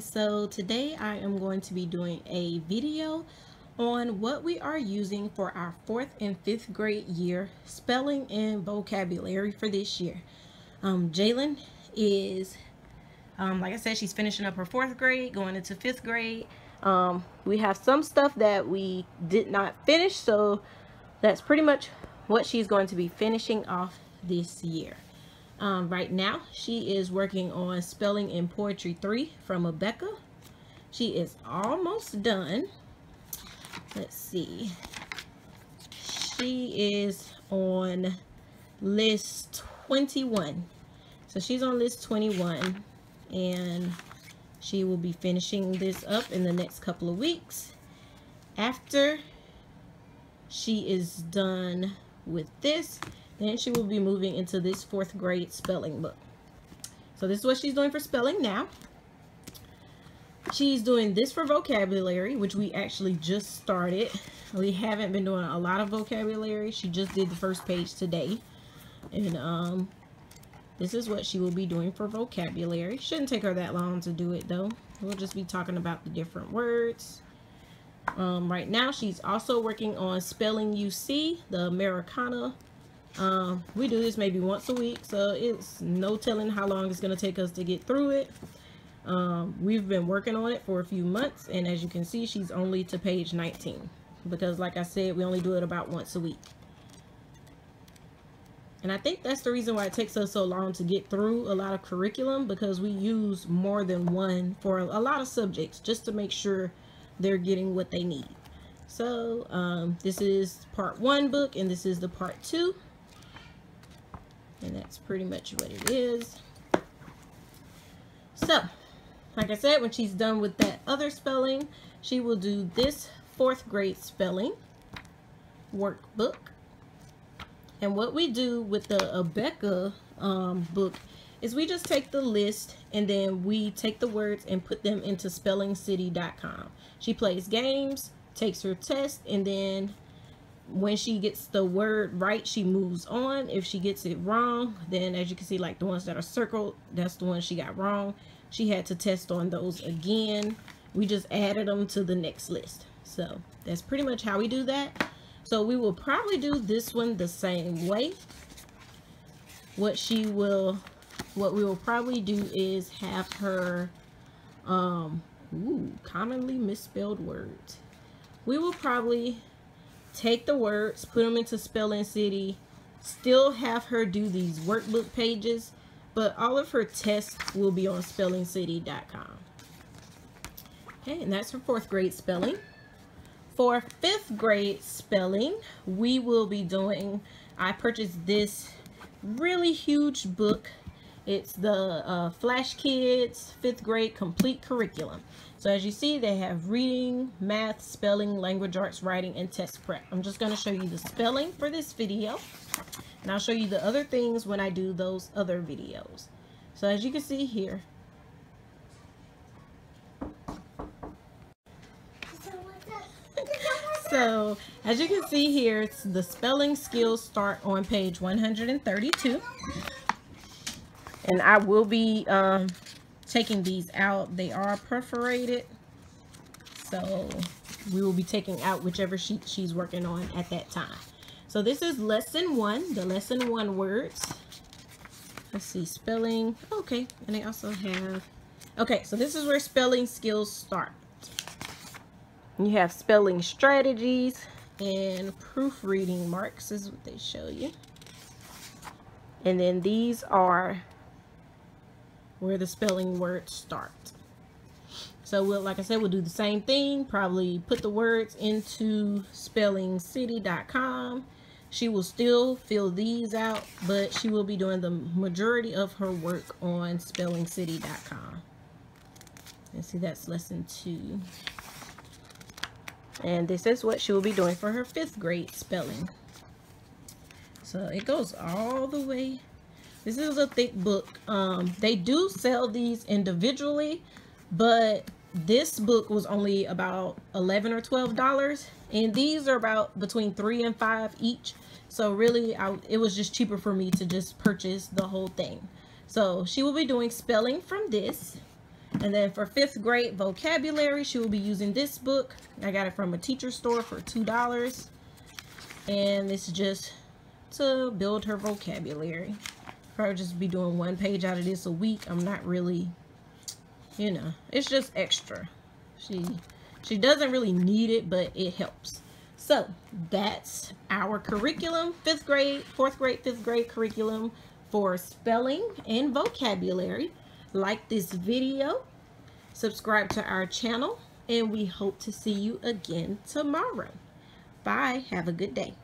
so today I am going to be doing a video on what we are using for our fourth and fifth grade year spelling and vocabulary for this year. Um, Jalen is, um, like I said, she's finishing up her fourth grade, going into fifth grade. Um, we have some stuff that we did not finish, so that's pretty much what she's going to be finishing off this year. Um, right now, she is working on Spelling and Poetry 3 from Abeka. She is almost done. Let's see. She is on list 21. So she's on list 21 and she will be finishing this up in the next couple of weeks. After she is done with this, then she will be moving into this fourth grade spelling book. So this is what she's doing for spelling now. She's doing this for vocabulary, which we actually just started. We haven't been doing a lot of vocabulary. She just did the first page today. And um, this is what she will be doing for vocabulary. Shouldn't take her that long to do it though. We'll just be talking about the different words. Um, right now, she's also working on Spelling You See, the Americana um, we do this maybe once a week, so it's no telling how long it's going to take us to get through it. Um, we've been working on it for a few months, and as you can see, she's only to page 19. Because like I said, we only do it about once a week. And I think that's the reason why it takes us so long to get through a lot of curriculum because we use more than one for a lot of subjects just to make sure they're getting what they need. So um, this is part one book and this is the part two and that's pretty much what it is so like I said when she's done with that other spelling she will do this fourth grade spelling workbook and what we do with the Abeka um, book is we just take the list and then we take the words and put them into spellingcity.com. She plays games, takes her test, and then when she gets the word right she moves on. If she gets it wrong then as you can see like the ones that are circled that's the ones she got wrong. She had to test on those again. We just added them to the next list. So that's pretty much how we do that. So we will probably do this one the same way. What she will what we will probably do is have her um ooh, commonly misspelled words. We will probably take the words, put them into Spelling City, still have her do these workbook pages, but all of her tests will be on spellingcity.com. Okay, and that's for fourth grade spelling. For fifth grade spelling, we will be doing, I purchased this really huge book. It's the uh, Flash Kids fifth grade complete curriculum. So as you see, they have reading, math, spelling, language arts, writing, and test prep. I'm just going to show you the spelling for this video. And I'll show you the other things when I do those other videos. So as you can see here, so as you can see here, it's the spelling skills start on page 132. And I will be um, taking these out. They are perforated. So we will be taking out whichever sheet she's working on at that time. So this is lesson one, the lesson one words. Let's see, spelling. Okay, and they also have, okay, so this is where spelling skills start. You have spelling strategies and proofreading marks is what they show you. And then these are where the spelling words start. So we'll, like I said, we'll do the same thing. Probably put the words into spellingcity.com. She will still fill these out, but she will be doing the majority of her work on spellingcity.com. And see, that's lesson two. And this is what she will be doing for her fifth grade spelling. So it goes all the way this is a thick book. Um, they do sell these individually, but this book was only about 11 or 12 dollars and these are about between three and five each so really I, it was just cheaper for me to just purchase the whole thing so she will be doing spelling from this And then for fifth grade vocabulary, she will be using this book. I got it from a teacher store for $2. And this is just to build her vocabulary. Probably just be doing one page out of this a week. I'm not really, you know, it's just extra. She, she doesn't really need it, but it helps. So that's our curriculum, fifth grade, fourth grade, fifth grade curriculum for spelling and vocabulary. Like this video, subscribe to our channel, and we hope to see you again tomorrow. Bye. Have a good day.